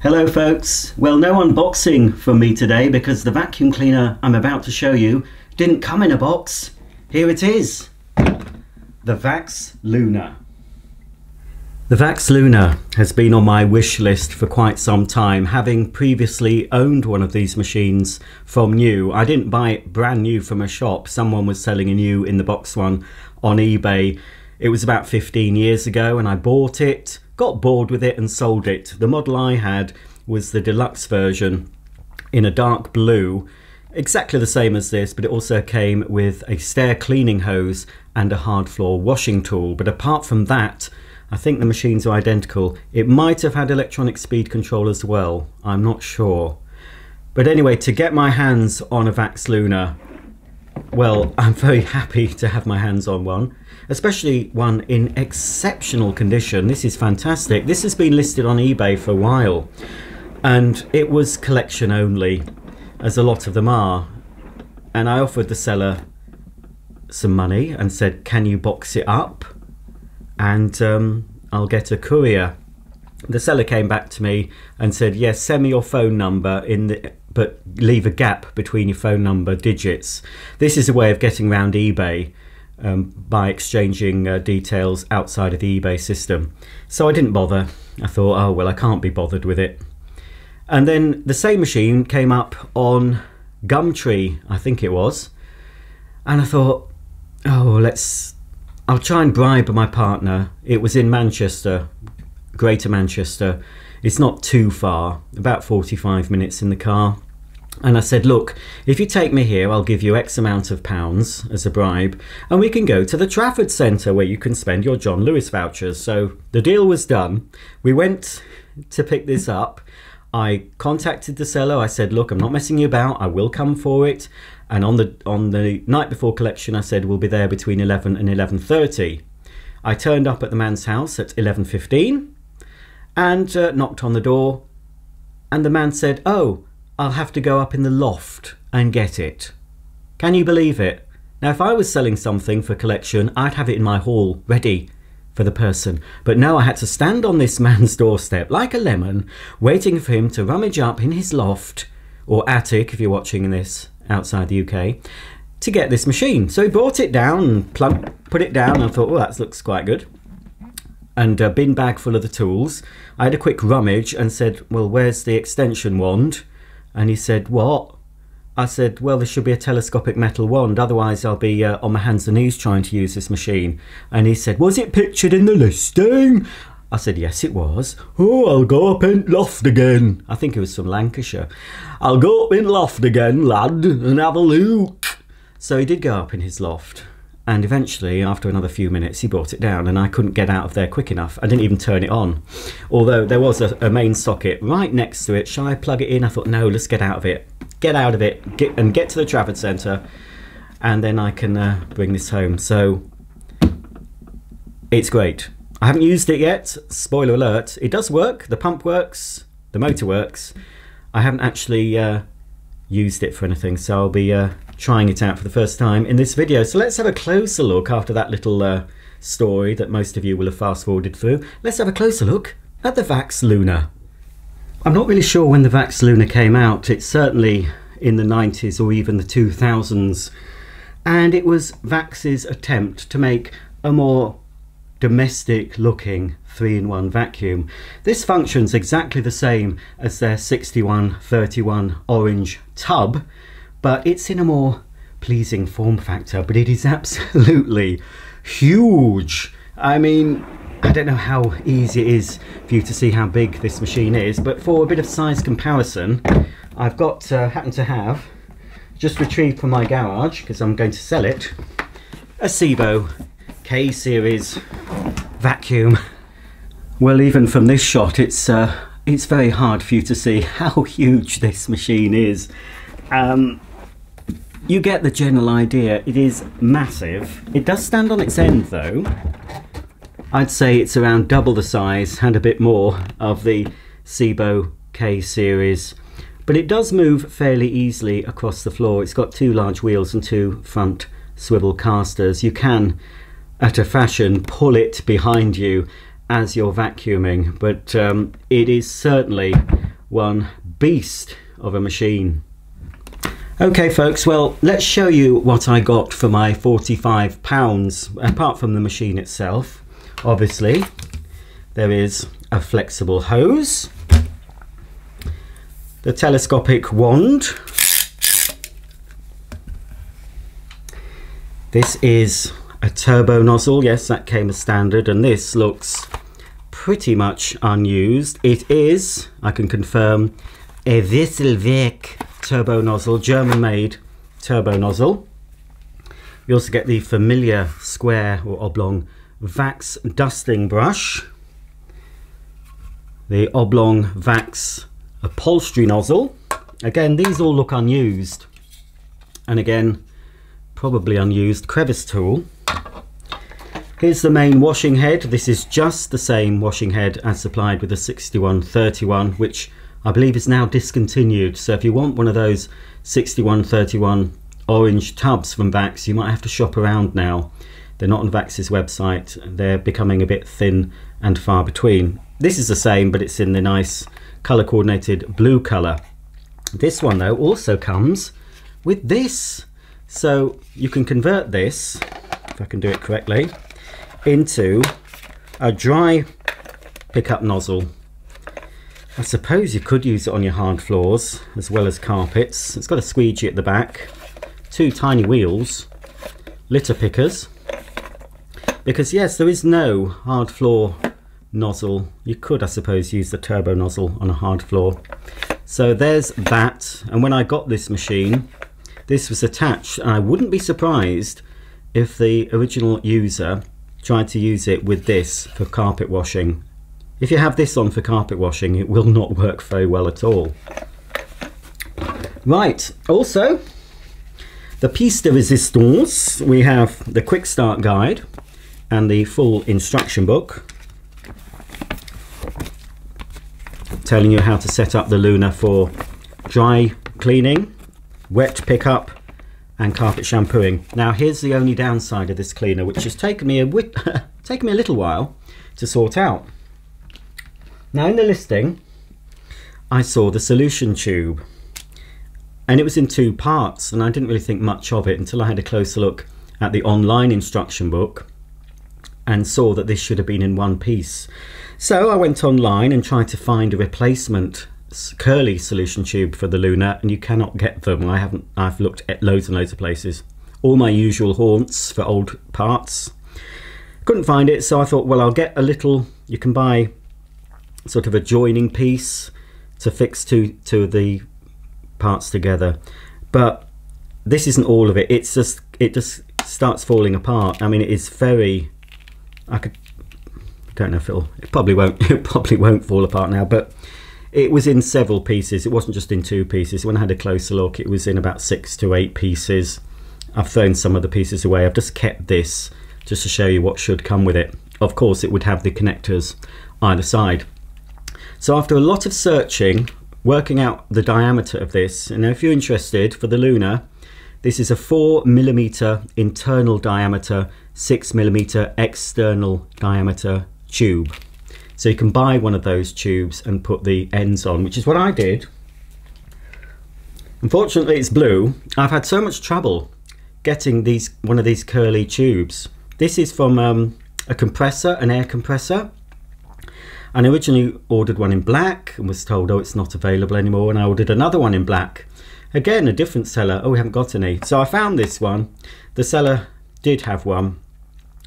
Hello folks. Well no unboxing from me today because the vacuum cleaner I'm about to show you didn't come in a box. Here it is. The Vax Luna. The Vax Luna has been on my wish list for quite some time, having previously owned one of these machines from new. I didn't buy it brand new from a shop, someone was selling a new in the box one on eBay. It was about 15 years ago and I bought it, got bored with it and sold it. The model I had was the deluxe version in a dark blue, exactly the same as this, but it also came with a stair cleaning hose and a hard floor washing tool. But apart from that, I think the machines are identical. It might have had electronic speed control as well. I'm not sure. But anyway, to get my hands on a Vax Luna, well, I'm very happy to have my hands on one, especially one in exceptional condition. This is fantastic. This has been listed on eBay for a while, and it was collection only, as a lot of them are. And I offered the seller some money and said, Can you box it up? and um, I'll get a courier. The seller came back to me and said, "Yes, send me your phone number in the." But leave a gap between your phone number digits. This is a way of getting around eBay um, by exchanging uh, details outside of the eBay system. So I didn't bother. I thought, oh well, I can't be bothered with it. And then the same machine came up on Gumtree, I think it was, and I thought, oh, let's I'll try and bribe my partner. It was in Manchester, Greater Manchester. It's not too far, about 45 minutes in the car. And I said, look, if you take me here, I'll give you X amount of pounds as a bribe, and we can go to the Trafford Centre where you can spend your John Lewis vouchers. So the deal was done. We went to pick this up. I contacted the seller. I said, look, I'm not messing you about. I will come for it. And on the on the night before collection, I said we'll be there between 11 and 11:30. I turned up at the man's house at 11:15 and uh, knocked on the door. And the man said, "Oh, I'll have to go up in the loft and get it." Can you believe it? Now, if I was selling something for collection, I'd have it in my hall, ready for the person. But no, I had to stand on this man's doorstep like a lemon, waiting for him to rummage up in his loft, or attic if you're watching this, outside the UK to get this machine. So he brought it down and plump, put it down. And thought, well, that looks quite good. And a bin bag full of the tools. I had a quick rummage and said, well, where's the extension wand? And he said, what? I said, well, there should be a telescopic metal wand, otherwise I'll be uh, on my hands and knees trying to use this machine. And he said, was it pictured in the listing? I said, Yes, it was. Oh, I'll go up in loft again. I think it was from Lancashire. I'll go up in loft again, lad, and have a look. So he did go up in his loft. And eventually, after another few minutes, he brought it down, and I couldn't get out of there quick enough. I didn't even turn it on. Although there was a, a main socket right next to it. Shall I plug it in? I thought, no, let's get out of it. Get out of it get, and get to the Trafford Centre, and then I can uh, bring this home. So it's great. I haven't used it yet, spoiler alert. It does work, the pump works, the motor works. I haven't actually uh, used it for anything, so I'll be uh, trying it out for the first time in this video. So let's have a closer look after that little uh, story that most of you will have fast forwarded through. Let's have a closer look at the Vax Luna. I'm not really sure when the Vax Luna came out. It's certainly in the 90s or even the 2000s. And it was Vax's attempt to make a more domestic looking 3-in-1 vacuum. This functions exactly the same as their 6131 orange tub, but it's in a more pleasing form factor, but it is absolutely huge. I mean, I don't know how easy it is for you to see how big this machine is, but for a bit of size comparison, I've got, uh, happen to have, just retrieved from my garage, because I'm going to sell it, a Sebo K-series vacuum. Well, even from this shot, it's uh, it's very hard for you to see how huge this machine is. Um, you get the general idea. It is massive. It does stand on its end, though. I'd say it's around double the size and a bit more of the Sebo K series. But it does move fairly easily across the floor. It's got two large wheels and two front swivel casters. You can at a fashion pull it behind you as you're vacuuming but um, it is certainly one beast of a machine. Okay folks, well let's show you what I got for my £45, apart from the machine itself. Obviously, there is a flexible hose, the telescopic wand, this is a turbo nozzle, yes that came as standard and this looks pretty much unused. It is, I can confirm, a Wesselwerk turbo nozzle, German made turbo nozzle. You also get the familiar square or oblong Vax dusting brush, the oblong Vax upholstery nozzle. Again, these all look unused. And again, probably unused crevice tool. Here's the main washing head. This is just the same washing head as supplied with the 6131, which I believe is now discontinued. So if you want one of those 6131 orange tubs from Vax, you might have to shop around now. They're not on Vax's website. They're becoming a bit thin and far between. This is the same, but it's in the nice color coordinated blue color. This one though also comes with this. So you can convert this, if I can do it correctly, into a dry pickup nozzle. I suppose you could use it on your hard floors as well as carpets. It's got a squeegee at the back, two tiny wheels, litter pickers. Because yes, there is no hard floor nozzle. You could, I suppose, use the turbo nozzle on a hard floor. So there's that. And when I got this machine, this was attached. And I wouldn't be surprised if the original user tried to use it with this for carpet washing. If you have this on for carpet washing, it will not work very well at all. Right, also, the piece de resistance, we have the quick start guide and the full instruction book telling you how to set up the Luna for dry cleaning, wet pickup and carpet shampooing. Now here's the only downside of this cleaner which has taken me a taken me a little while to sort out. Now in the listing I saw the solution tube and it was in two parts and I didn't really think much of it until I had a closer look at the online instruction book and saw that this should have been in one piece. So I went online and tried to find a replacement curly solution tube for the Luna and you cannot get them. I haven't I've looked at loads and loads of places. All my usual haunts for old parts. Couldn't find it so I thought well I'll get a little you can buy sort of a joining piece to fix two two of the parts together. But this isn't all of it. It's just it just starts falling apart. I mean it is very I could don't know if it'll it probably won't it probably won't fall apart now but it was in several pieces. It wasn't just in two pieces. When I had a closer look, it was in about six to eight pieces. I've thrown some of the pieces away. I've just kept this just to show you what should come with it. Of course, it would have the connectors either side. So after a lot of searching, working out the diameter of this, and if you're interested for the Luna, this is a four millimeter internal diameter, six millimeter external diameter tube. So you can buy one of those tubes and put the ends on, which is what I did. Unfortunately, it's blue. I've had so much trouble getting these one of these curly tubes. This is from um, a compressor, an air compressor. And I originally ordered one in black and was told, oh, it's not available anymore. And I ordered another one in black. Again, a different seller. Oh, we haven't got any. So I found this one. The seller did have one.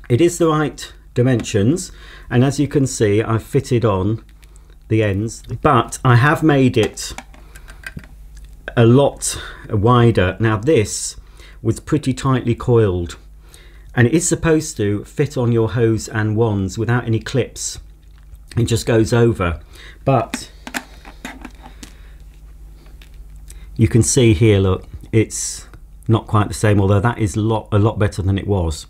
It is the right dimensions and as you can see I've fitted on the ends but I have made it a lot wider now this was pretty tightly coiled and it is supposed to fit on your hose and wands without any clips it just goes over but you can see here look it's not quite the same although that is a lot a lot better than it was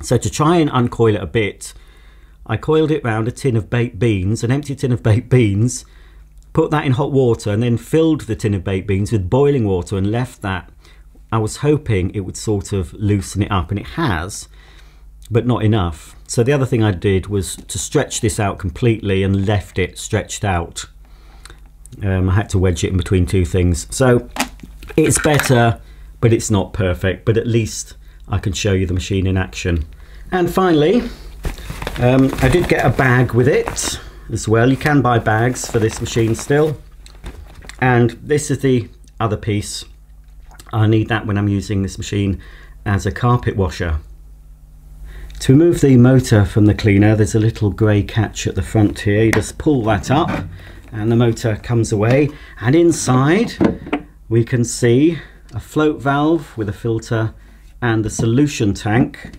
so to try and uncoil it a bit, I coiled it round a tin of baked beans, an empty tin of baked beans, put that in hot water and then filled the tin of baked beans with boiling water and left that. I was hoping it would sort of loosen it up and it has, but not enough. So the other thing I did was to stretch this out completely and left it stretched out. Um, I had to wedge it in between two things. So it's better, but it's not perfect. But at least I can show you the machine in action. And finally, um, I did get a bag with it as well. You can buy bags for this machine still. And this is the other piece. I need that when I'm using this machine as a carpet washer. To remove the motor from the cleaner, there's a little grey catch at the front here. You just pull that up and the motor comes away. And inside we can see a float valve with a filter and the solution tank.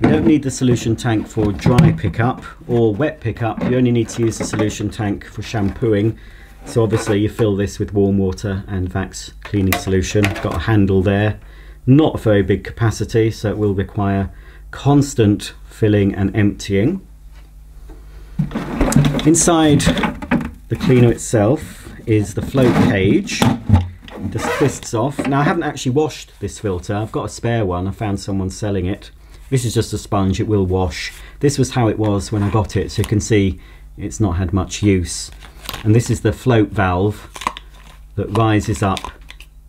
We don't need the solution tank for dry pickup or wet pickup. You only need to use the solution tank for shampooing. So obviously you fill this with warm water and Vax cleaning solution. Got a handle there. Not a very big capacity, so it will require constant filling and emptying. Inside the cleaner itself is the float cage. Just twists off. Now I haven't actually washed this filter. I've got a spare one. I found someone selling it. This is just a sponge. It will wash. This was how it was when I got it. So you can see it's not had much use. And this is the float valve that rises up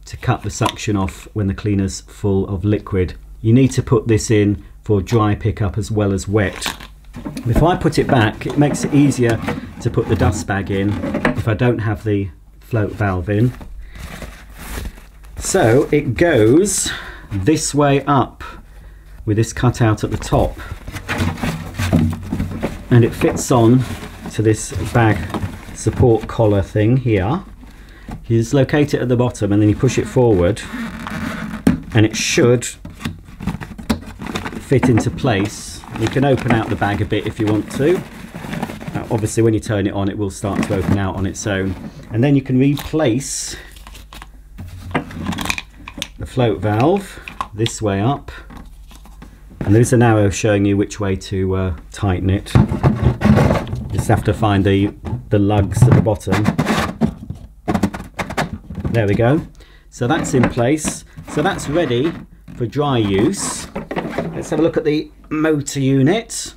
to cut the suction off when the cleaner's full of liquid. You need to put this in for dry pickup as well as wet. If I put it back, it makes it easier to put the dust bag in if I don't have the float valve in. So it goes this way up with this cutout at the top and it fits on to this bag support collar thing here. You just locate it at the bottom and then you push it forward and it should fit into place. You can open out the bag a bit if you want to. Now, obviously when you turn it on it will start to open out on its own. And then you can replace the float valve this way up. And there's an arrow showing you which way to uh, tighten it. Just have to find the, the lugs at the bottom. There we go. So that's in place. So that's ready for dry use. Let's have a look at the motor unit.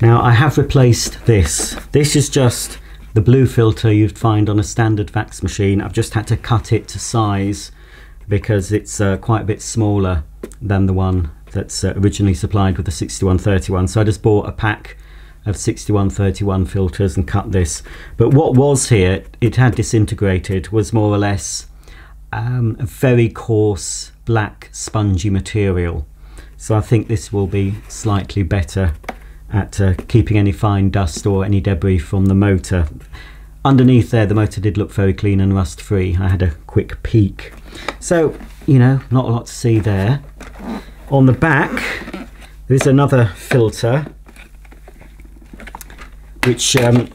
Now I have replaced this. This is just the blue filter you'd find on a standard Vax machine. I've just had to cut it to size because it's uh, quite a bit smaller than the one that's uh, originally supplied with the 6131. So I just bought a pack of 6131 filters and cut this. But what was here, it had disintegrated, was more or less um, a very coarse black spongy material. So I think this will be slightly better at uh, keeping any fine dust or any debris from the motor. Underneath there, the motor did look very clean and rust free. I had a quick peek. So, you know, not a lot to see there. On the back, there's another filter, which um,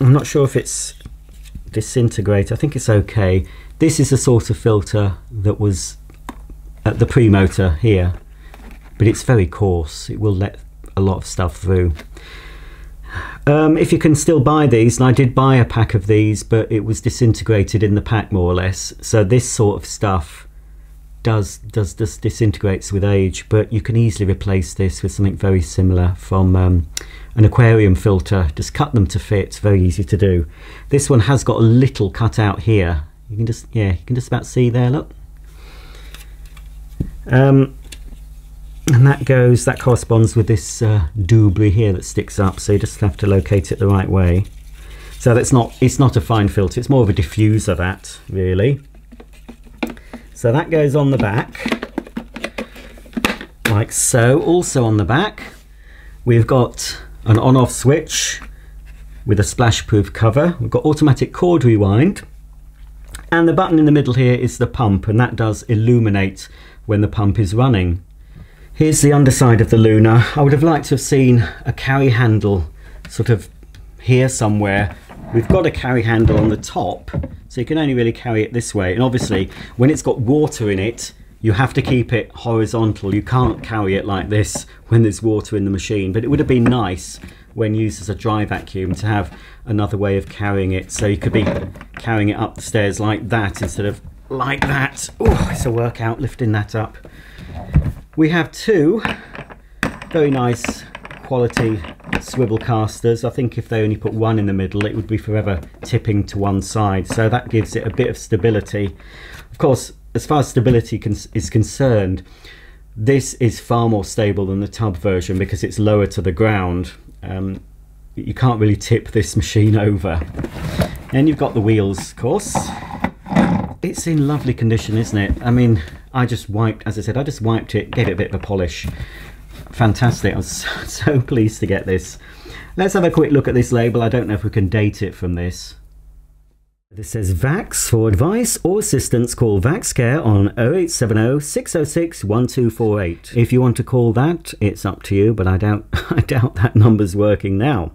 I'm not sure if it's disintegrate. I think it's okay. This is the sort of filter that was at the pre-motor here but it's very coarse. It will let a lot of stuff through. Um, if you can still buy these and I did buy a pack of these but it was disintegrated in the pack more or less. So this sort of stuff does does just disintegrates with age but you can easily replace this with something very similar from um, an aquarium filter. Just cut them to fit. Very easy to do. This one has got a little cut out here. You can just yeah you can just about see there look um, and that goes, that corresponds with this uh, doobly here that sticks up, so you just have to locate it the right way. So that's not, it's not a fine filter, it's more of a diffuser that, really. So that goes on the back, like so. Also on the back, we've got an on-off switch with a splash-proof cover. We've got automatic cord rewind, and the button in the middle here is the pump, and that does illuminate when the pump is running. Here's the underside of the Luna. I would have liked to have seen a carry handle sort of here somewhere. We've got a carry handle on the top, so you can only really carry it this way. And obviously, when it's got water in it, you have to keep it horizontal. You can't carry it like this when there's water in the machine. But it would have been nice when used as a dry vacuum to have another way of carrying it. So you could be carrying it up the stairs like that instead of like that. Oh, it's a workout lifting that up. We have two very nice quality swivel casters. I think if they only put one in the middle, it would be forever tipping to one side. So that gives it a bit of stability. Of course, as far as stability is concerned, this is far more stable than the tub version because it's lower to the ground. Um, you can't really tip this machine over. And you've got the wheels, of course. It's in lovely condition, isn't it? I mean, I just wiped, as I said, I just wiped it, gave it a bit of a polish. Fantastic. I was so pleased to get this. Let's have a quick look at this label. I don't know if we can date it from this. This says VAX for advice or assistance call VAX Care on 0870 606 1248. If you want to call that, it's up to you, but I doubt I doubt that number's working now.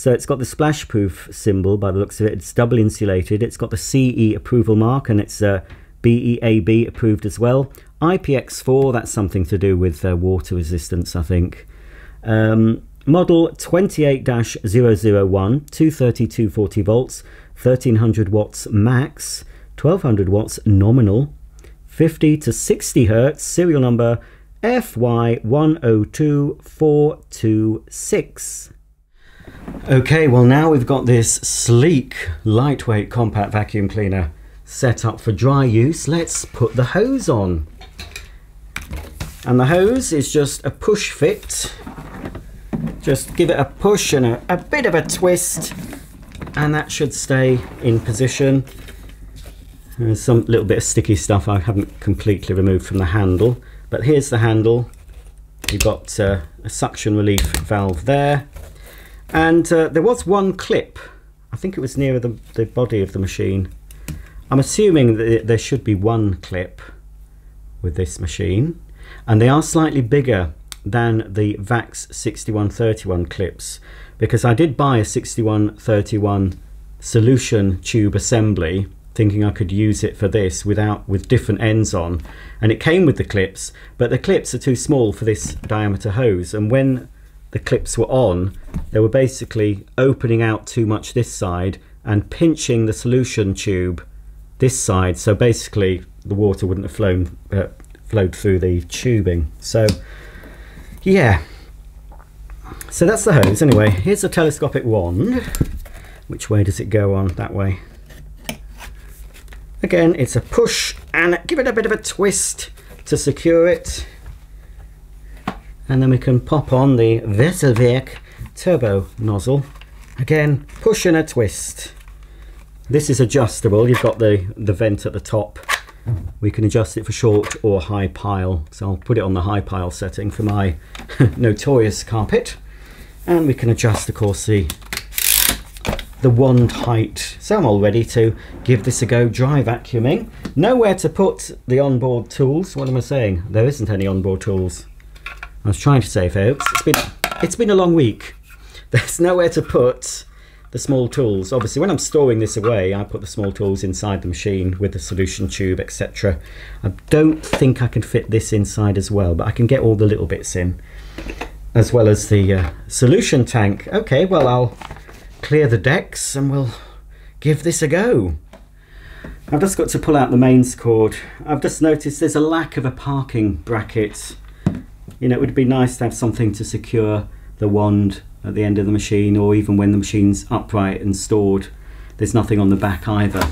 So it's got the splash proof symbol by the looks of it. It's double insulated. It's got the CE approval mark and it's uh, BEAB approved as well. IPX4, that's something to do with uh, water resistance, I think. Um, model 28-001, 230 240 volts, 1300 watts max, 1200 watts nominal, 50 to 60 hertz, serial number FY102426. Okay, well now we've got this sleek, lightweight compact vacuum cleaner set up for dry use. Let's put the hose on. And the hose is just a push fit. Just give it a push and a, a bit of a twist and that should stay in position. There's some little bit of sticky stuff I haven't completely removed from the handle, but here's the handle. You've got uh, a suction relief valve there, and uh, there was one clip. I think it was near the, the body of the machine. I'm assuming that there should be one clip with this machine, and they are slightly bigger than the VAX 6131 clips because I did buy a 6131 solution tube assembly thinking I could use it for this without with different ends on and it came with the clips but the clips are too small for this diameter hose and when the clips were on they were basically opening out too much this side and pinching the solution tube this side so basically the water wouldn't have flown uh, flowed through the tubing so yeah so that's the hose. Anyway, here's the telescopic wand. Which way does it go on? That way. Again, it's a push and give it a bit of a twist to secure it. And then we can pop on the Wesselwerk turbo nozzle. Again, push and a twist. This is adjustable. You've got the, the vent at the top. We can adjust it for short or high pile. So I'll put it on the high pile setting for my notorious carpet and we can adjust of course the the wand height so I'm all ready to give this a go dry vacuuming nowhere to put the onboard tools what am I saying there isn't any onboard tools I was trying to say folks it's been it's been a long week there's nowhere to put the small tools obviously when I'm storing this away I put the small tools inside the machine with the solution tube etc I don't think I can fit this inside as well but I can get all the little bits in as well as the uh, solution tank. Okay, well I'll clear the decks and we'll give this a go. I've just got to pull out the mains cord. I've just noticed there's a lack of a parking bracket. You know, it would be nice to have something to secure the wand at the end of the machine or even when the machine's upright and stored. There's nothing on the back either.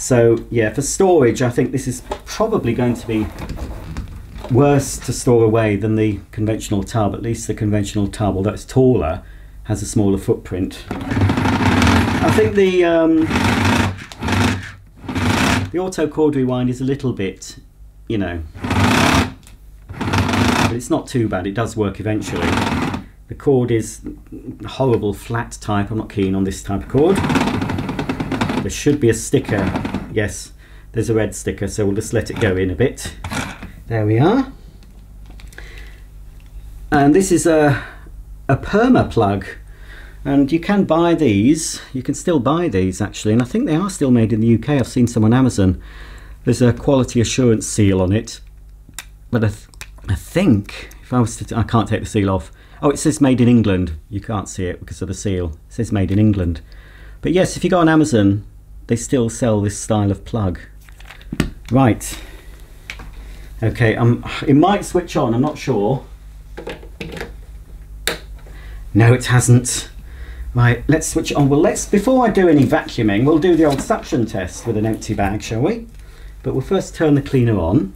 So yeah, for storage, I think this is probably going to be worse to store away than the conventional tub. At least the conventional tub, although it's taller, has a smaller footprint. I think the um, the auto cord rewind is a little bit, you know, it's not too bad. It does work eventually. The cord is horrible flat type. I'm not keen on this type of cord. There should be a sticker. Yes, there's a red sticker, so we'll just let it go in a bit. There we are. And this is a, a perma plug. And you can buy these, you can still buy these actually, and I think they are still made in the UK. I've seen some on Amazon. There's a quality assurance seal on it. But I, I think, if I was to, I can't take the seal off. Oh, it says made in England. You can't see it because of the seal. It says made in England. But yes, if you go on Amazon, they still sell this style of plug. Right, Okay, um, it might switch on, I'm not sure. No, it hasn't. Right, let's switch on. Well, let's, before I do any vacuuming, we'll do the old suction test with an empty bag, shall we? But we'll first turn the cleaner on.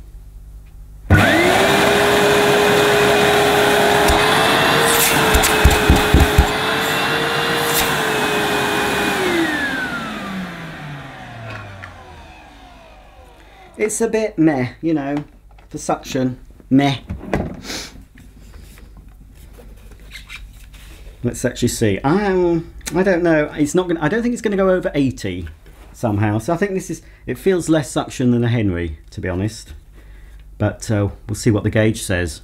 It's a bit meh, you know, for suction, meh. Let's actually see. Um, I don't know. It's not. Gonna, I don't think it's going to go over 80 somehow. So I think this is. It feels less suction than a Henry, to be honest. But uh, we'll see what the gauge says.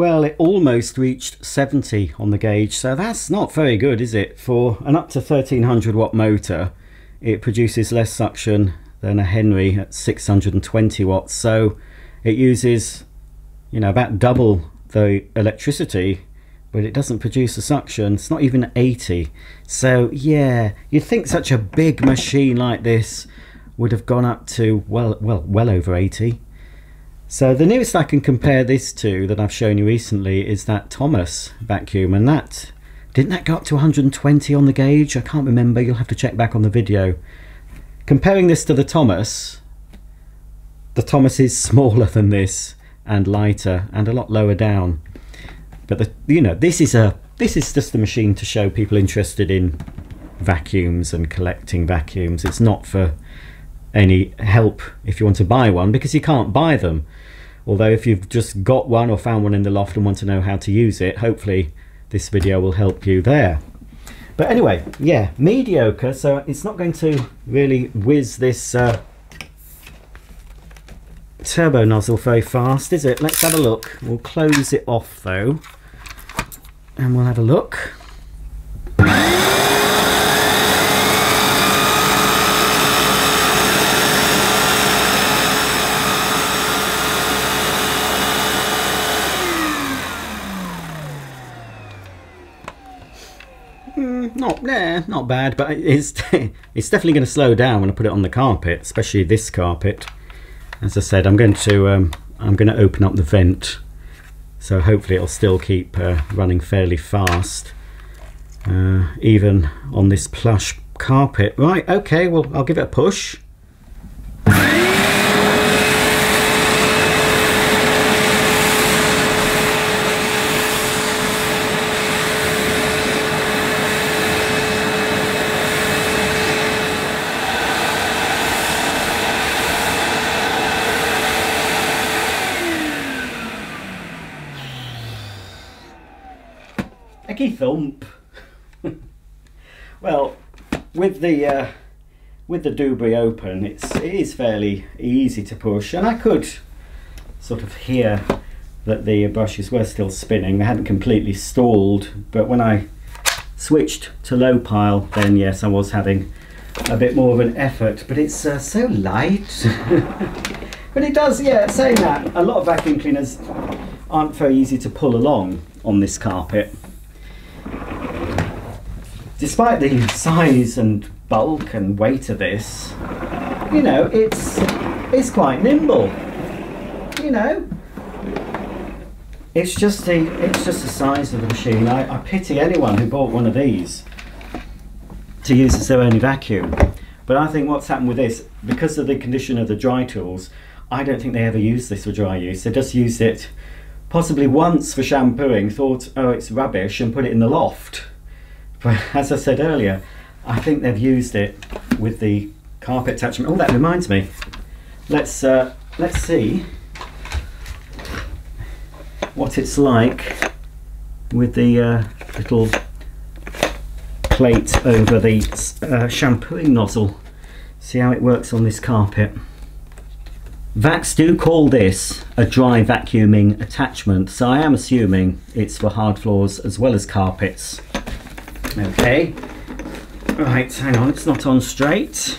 Well, it almost reached 70 on the gauge, so that's not very good, is it? For an up to 1300 watt motor, it produces less suction than a Henry at 620 watts, so it uses, you know, about double the electricity, but it doesn't produce a suction. It's not even 80. So, yeah, you'd think such a big machine like this would have gone up to, well, well, well over 80. So the nearest I can compare this to that I've shown you recently is that Thomas vacuum and that didn't that go up to 120 on the gauge? I can't remember, you'll have to check back on the video. Comparing this to the Thomas, the Thomas is smaller than this and lighter and a lot lower down. But the, you know, this is a this is just a machine to show people interested in vacuums and collecting vacuums. It's not for any help if you want to buy one because you can't buy them. Although if you've just got one or found one in the loft and want to know how to use it, hopefully this video will help you there. But anyway, yeah, mediocre, so it's not going to really whiz this uh, turbo nozzle very fast, is it? Let's have a look. We'll close it off though, and we'll have a look. Yeah, not bad, but it's it's definitely going to slow down when I put it on the carpet, especially this carpet. As I said, I'm going to um, I'm going to open up the vent, so hopefully it'll still keep uh, running fairly fast, uh, even on this plush carpet. Right, okay, well I'll give it a push. Thump. well, with the uh, with the Dubry open, it's it is fairly easy to push, and I could sort of hear that the brushes were still spinning. They hadn't completely stalled, but when I switched to low pile, then yes, I was having a bit more of an effort. But it's uh, so light. but it does, yeah. Saying that, a lot of vacuum cleaners aren't very easy to pull along on this carpet despite the size and bulk and weight of this, you know, it's it's quite nimble. You know, it's just the it's just the size of the machine. I, I pity anyone who bought one of these to use as their only vacuum. But I think what's happened with this, because of the condition of the dry tools, I don't think they ever use this for dry use. They just used it possibly once for shampooing, thought, oh, it's rubbish, and put it in the loft. But as I said earlier, I think they've used it with the carpet attachment. Oh, that reminds me. Let's uh, let's see what it's like with the uh, little plate over the uh, shampooing nozzle. See how it works on this carpet. Vax do call this a dry vacuuming attachment, so I am assuming it's for hard floors as well as carpets. Okay, right, hang on, it's not on straight.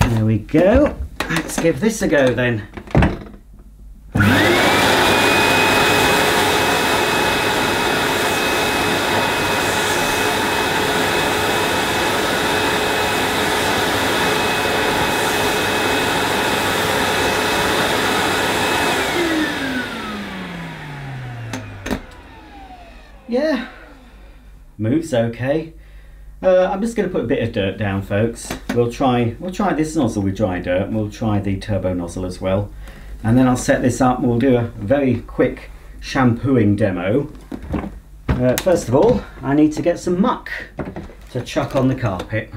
There we go. Let's give this a go then. Okay. Uh, I'm just going to put a bit of dirt down folks. We'll try we'll try this nozzle with dry dirt we'll try the turbo nozzle as well. And then I'll set this up we'll do a very quick shampooing demo. Uh, first of all, I need to get some muck to chuck on the carpet.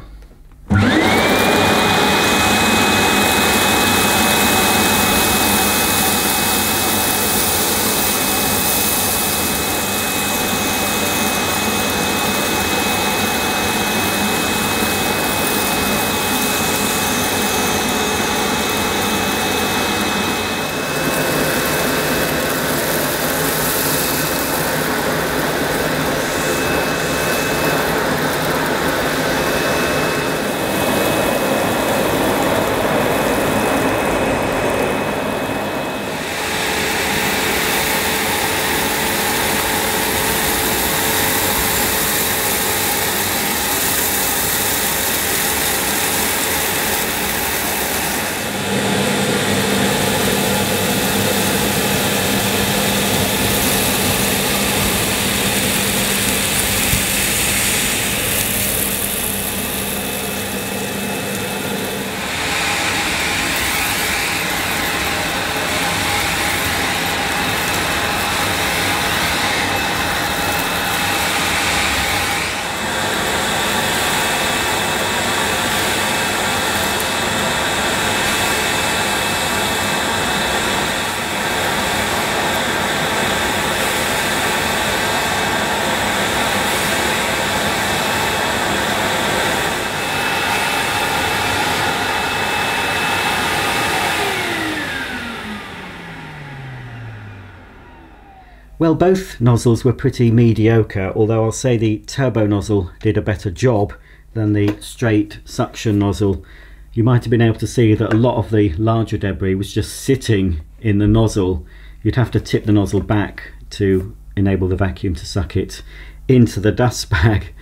Well, both nozzles were pretty mediocre, although I'll say the turbo nozzle did a better job than the straight suction nozzle. You might have been able to see that a lot of the larger debris was just sitting in the nozzle. You'd have to tip the nozzle back to enable the vacuum to suck it into the dust bag.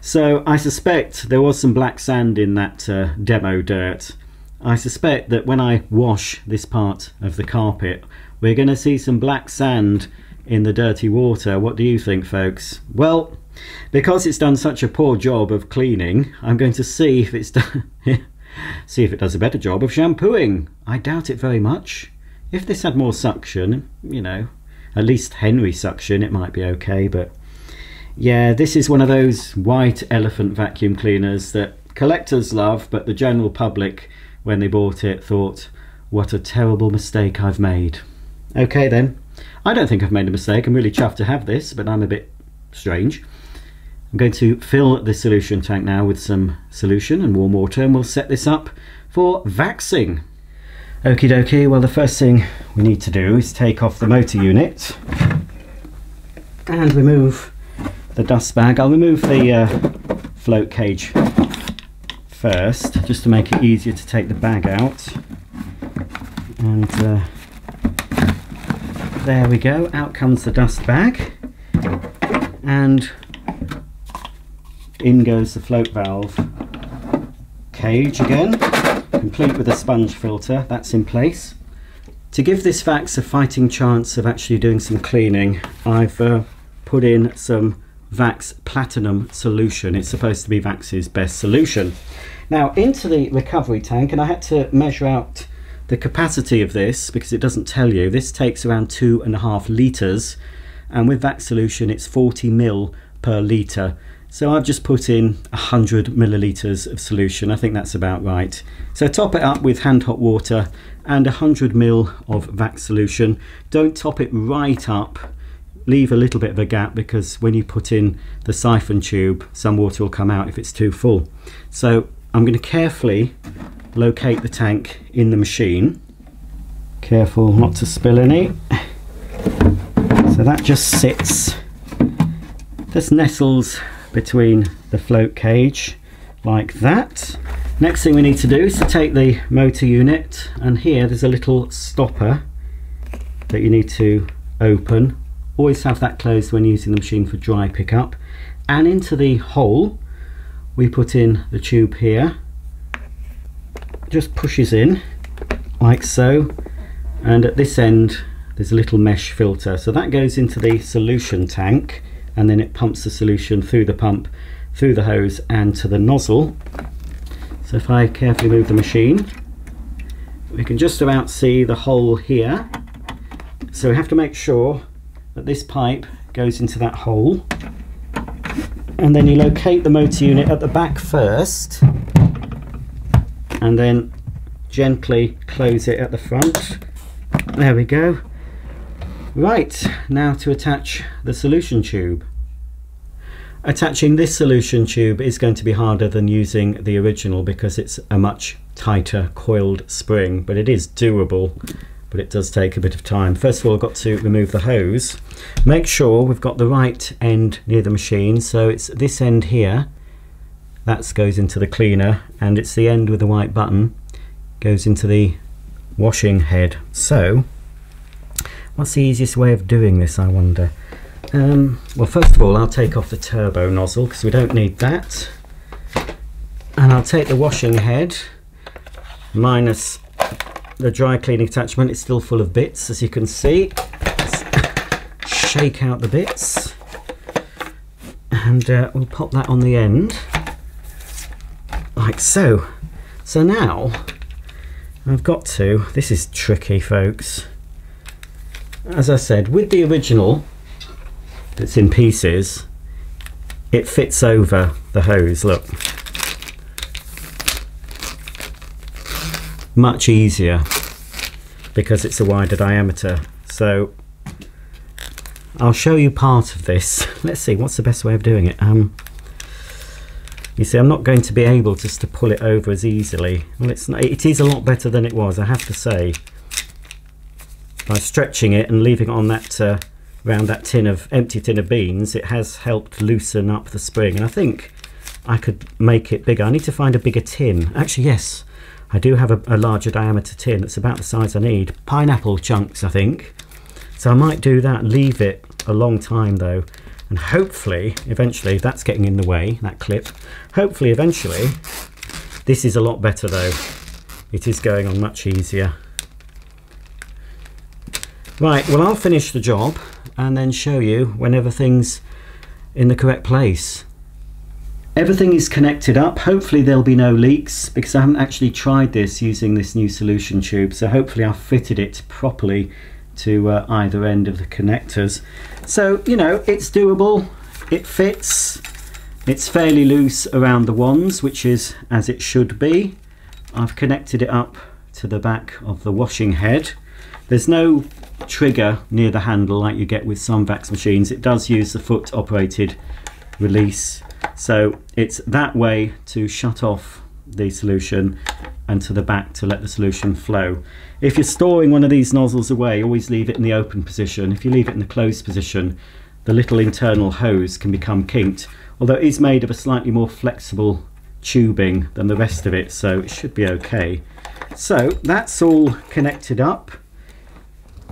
So I suspect there was some black sand in that uh, demo dirt. I suspect that when I wash this part of the carpet, we're going to see some black sand in the dirty water. What do you think, folks? Well, because it's done such a poor job of cleaning, I'm going to see if it's done. see if it does a better job of shampooing. I doubt it very much. If this had more suction, you know, at least Henry suction, it might be okay. But yeah, this is one of those white elephant vacuum cleaners that collectors love, but the general public, when they bought it, thought, what a terrible mistake I've made. Okay then. I don't think I've made a mistake. I'm really chuffed to have this, but I'm a bit strange. I'm going to fill the solution tank now with some solution and warm water and we'll set this up for vaxing. Okie dokie, well the first thing we need to do is take off the motor unit and remove the dust bag. I'll remove the uh, float cage first just to make it easier to take the bag out and uh, there we go, out comes the dust bag and in goes the float valve cage again, complete with a sponge filter, that's in place. To give this Vax a fighting chance of actually doing some cleaning, I've uh, put in some Vax Platinum solution. It's supposed to be Vax's best solution. Now into the recovery tank, and I had to measure out the capacity of this, because it doesn't tell you, this takes around two and a half litres and with that solution it's 40 mil per litre. So I've just put in 100 millilitres of solution, I think that's about right. So top it up with hand hot water and 100 mil of Vax solution. Don't top it right up, leave a little bit of a gap because when you put in the siphon tube some water will come out if it's too full. So I'm going to carefully locate the tank in the machine. Careful not to spill any. So that just sits, this nestles between the float cage like that. Next thing we need to do is to take the motor unit and here there's a little stopper that you need to open. Always have that closed when using the machine for dry pickup. And into the hole we put in the tube here just pushes in like so and at this end there's a little mesh filter so that goes into the solution tank and then it pumps the solution through the pump, through the hose and to the nozzle. So if I carefully move the machine, we can just about see the hole here. So we have to make sure that this pipe goes into that hole. And then you locate the motor unit at the back first and then gently close it at the front. There we go. Right, now to attach the solution tube. Attaching this solution tube is going to be harder than using the original because it's a much tighter coiled spring, but it is doable, but it does take a bit of time. First of all, I've got to remove the hose. Make sure we've got the right end near the machine, so it's this end here, that goes into the cleaner, and it's the end with the white button, goes into the washing head. So, what's the easiest way of doing this, I wonder? Um, well, first of all, I'll take off the turbo nozzle because we don't need that. And I'll take the washing head minus the dry cleaning attachment. It's still full of bits, as you can see. Let's shake out the bits. And uh, we'll pop that on the end. Like so. So now, I've got to, this is tricky folks. As I said, with the original, that's in pieces, it fits over the hose, look. Much easier because it's a wider diameter. So I'll show you part of this. Let's see, what's the best way of doing it? Um, you see, I'm not going to be able just to pull it over as easily. Well, it's not, it is a lot better than it was, I have to say. By stretching it and leaving it on that uh, around that tin of empty tin of beans, it has helped loosen up the spring. And I think I could make it bigger. I need to find a bigger tin. Actually, yes, I do have a, a larger diameter tin that's about the size I need. Pineapple chunks, I think. So I might do that, leave it a long time though. And hopefully, eventually, that's getting in the way, that clip. Hopefully, eventually, this is a lot better though. It is going on much easier. Right, well I'll finish the job and then show you when everything's in the correct place. Everything is connected up. Hopefully there'll be no leaks because I haven't actually tried this using this new solution tube. So hopefully I've fitted it properly to uh, either end of the connectors. So, you know, it's doable. It fits. It's fairly loose around the wands, which is as it should be. I've connected it up to the back of the washing head. There's no trigger near the handle like you get with some Vax machines. It does use the foot operated release. So it's that way to shut off the solution and to the back to let the solution flow. If you're storing one of these nozzles away, always leave it in the open position. If you leave it in the closed position, the little internal hose can become kinked, although it is made of a slightly more flexible tubing than the rest of it, so it should be okay. So that's all connected up.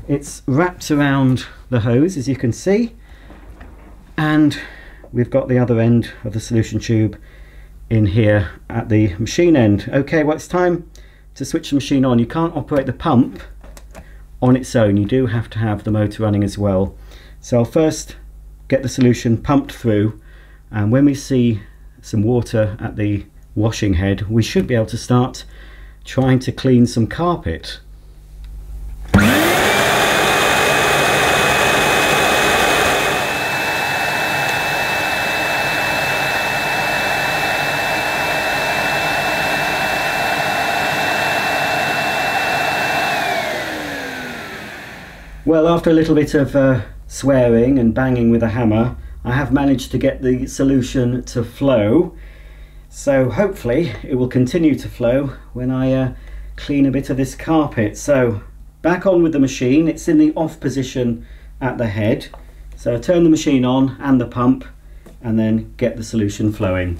It's wrapped around the hose as you can see and we've got the other end of the solution tube in here at the machine end. Okay, well it's time to switch the machine on. You can't operate the pump on its own. You do have to have the motor running as well. So I'll first get the solution pumped through and when we see some water at the washing head we should be able to start trying to clean some carpet. Well, after a little bit of uh, swearing and banging with a hammer, I have managed to get the solution to flow. So hopefully it will continue to flow when I uh, clean a bit of this carpet. So back on with the machine. It's in the off position at the head. So I turn the machine on and the pump and then get the solution flowing.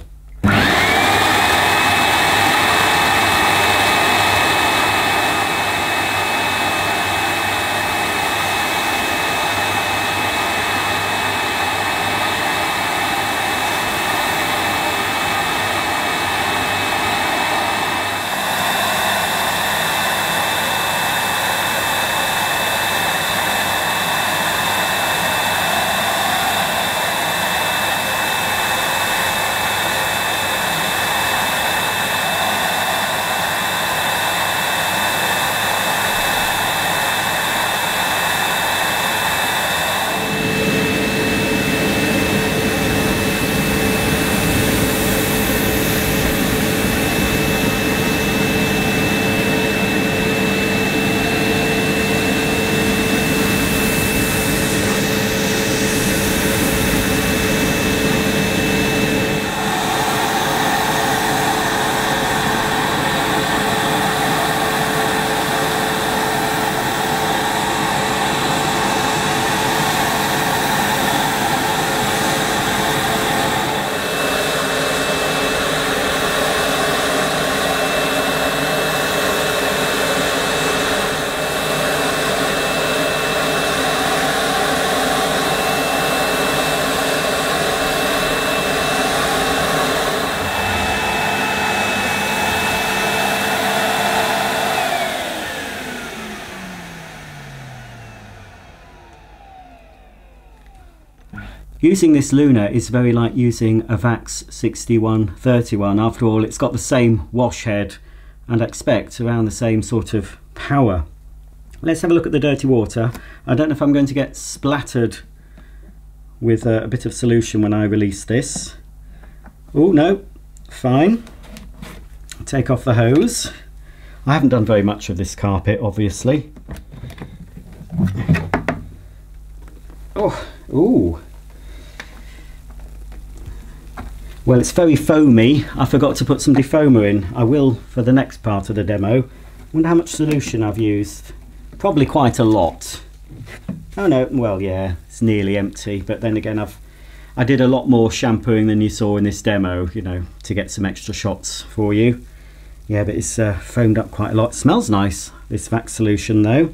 Using this Luna is very like using a Vax 6131. After all, it's got the same wash head and expect around the same sort of power. Let's have a look at the dirty water. I don't know if I'm going to get splattered with a, a bit of solution when I release this. Oh no, fine. Take off the hose. I haven't done very much of this carpet, obviously. Oh, ooh. Well, it's very foamy. I forgot to put some defoamer in. I will for the next part of the demo. wonder how much solution I've used. Probably quite a lot. Oh no, well yeah, it's nearly empty. But then again, I've I did a lot more shampooing than you saw in this demo, you know, to get some extra shots for you. Yeah, but it's uh, foamed up quite a lot. It smells nice, this Vax solution though.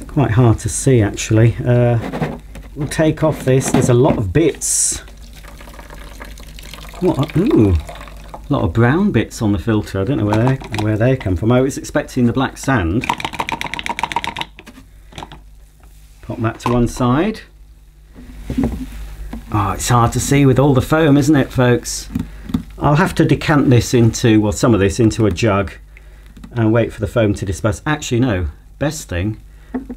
It's quite hard to see actually. Uh, we'll take off this. There's a lot of bits. What? Ooh, a lot of brown bits on the filter. I don't know where they, where they come from. I was expecting the black sand. Pop that to one side. Oh, it's hard to see with all the foam, isn't it, folks? I'll have to decant this into, well, some of this into a jug and wait for the foam to disperse. Actually, no, best thing,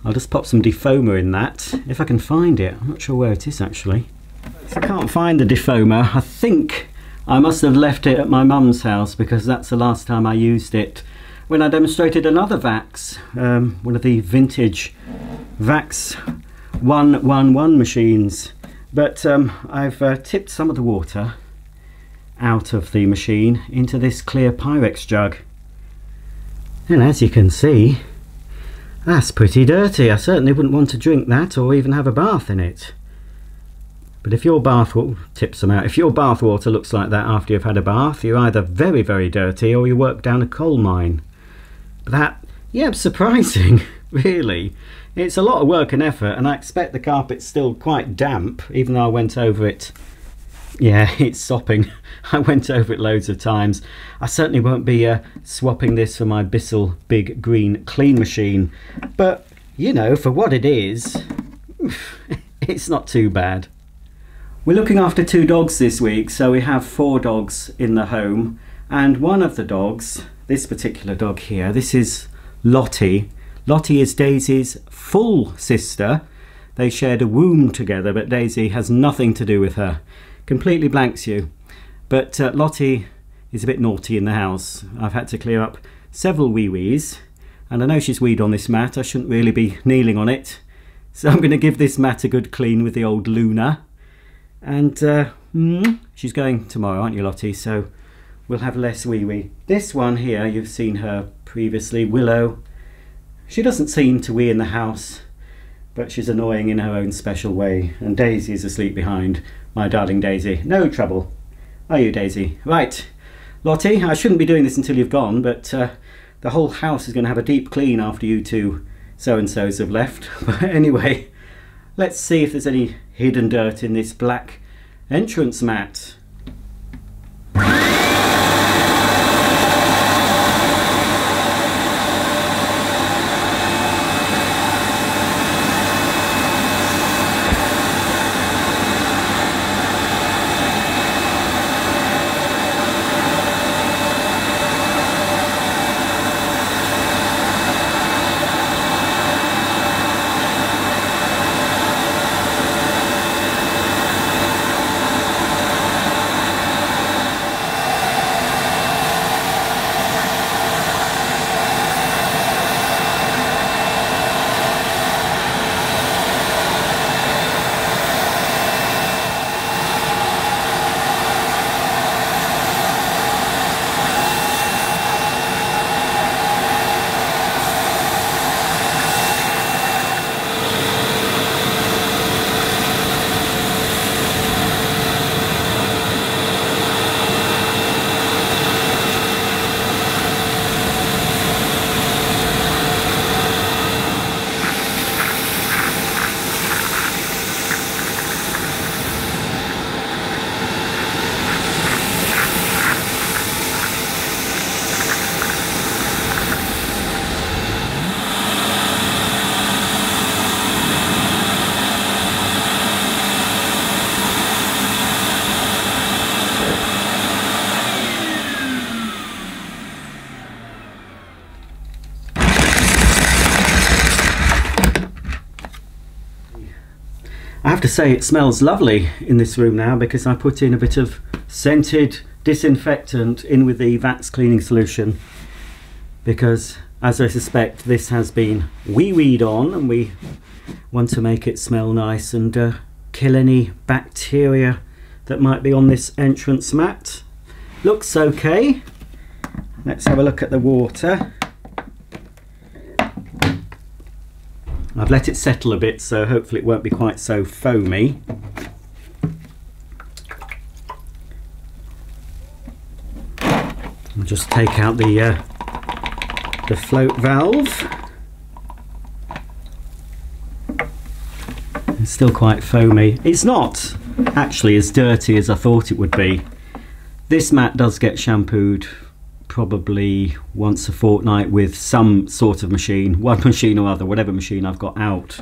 I'll just pop some defoamer in that, if I can find it. I'm not sure where it is, actually. If I can't find the defoamer. I think I must have left it at my mum's house because that's the last time I used it when I demonstrated another Vax, um, one of the vintage Vax 111 machines. But um, I've uh, tipped some of the water out of the machine into this clear Pyrex jug. And as you can see, that's pretty dirty. I certainly wouldn't want to drink that or even have a bath in it. But if your bath tips them out, if your bath water looks like that after you've had a bath, you're either very, very dirty or you work down a coal mine. But that, yeah, surprising, really. It's a lot of work and effort, and I expect the carpet's still quite damp, even though I went over it. Yeah, it's sopping. I went over it loads of times. I certainly won't be uh, swapping this for my Bissell Big Green Clean Machine. But, you know, for what it is, it's not too bad. We're looking after two dogs this week, so we have four dogs in the home. And one of the dogs, this particular dog here, this is Lottie. Lottie is Daisy's full sister. They shared a womb together, but Daisy has nothing to do with her. Completely blanks you. But uh, Lottie is a bit naughty in the house. I've had to clear up several wee-wees. And I know she's weed on this mat. I shouldn't really be kneeling on it. So I'm going to give this mat a good clean with the old Luna. And uh, mm, she's going tomorrow, aren't you, Lottie? So we'll have less wee wee. This one here, you've seen her previously, Willow. She doesn't seem to wee in the house, but she's annoying in her own special way. And Daisy is asleep behind. My darling Daisy. No trouble. Are you, Daisy? Right. Lottie, I shouldn't be doing this until you've gone, but uh, the whole house is going to have a deep clean after you two so-and-sos have left. But anyway, let's see if there's any hidden dirt in this black entrance mat. Have to say it smells lovely in this room now because I put in a bit of scented disinfectant in with the Vax cleaning solution because as I suspect this has been wee-weed on and we want to make it smell nice and uh, kill any bacteria that might be on this entrance mat. Looks okay. Let's have a look at the water. I've let it settle a bit so hopefully it won't be quite so foamy. I'll just take out the uh, the float valve. It's still quite foamy. It's not actually as dirty as I thought it would be. This mat does get shampooed probably once a fortnight with some sort of machine, one machine or other, whatever machine I've got out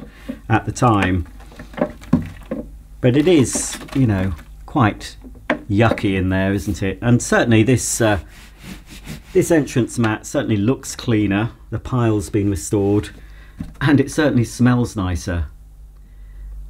at the time. But it is, you know, quite yucky in there, isn't it? And certainly this uh, this entrance mat certainly looks cleaner. The pile's been restored, and it certainly smells nicer.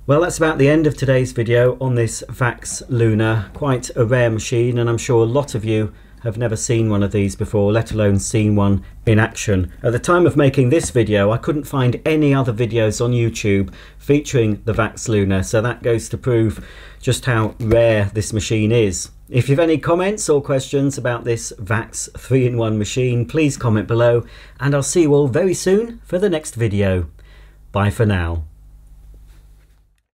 Well, that's about the end of today's video on this Vax Luna. Quite a rare machine, and I'm sure a lot of you have never seen one of these before, let alone seen one in action. At the time of making this video, I couldn't find any other videos on YouTube featuring the Vax Luna, so that goes to prove just how rare this machine is. If you've any comments or questions about this Vax 3-in-1 machine, please comment below, and I'll see you all very soon for the next video. Bye for now.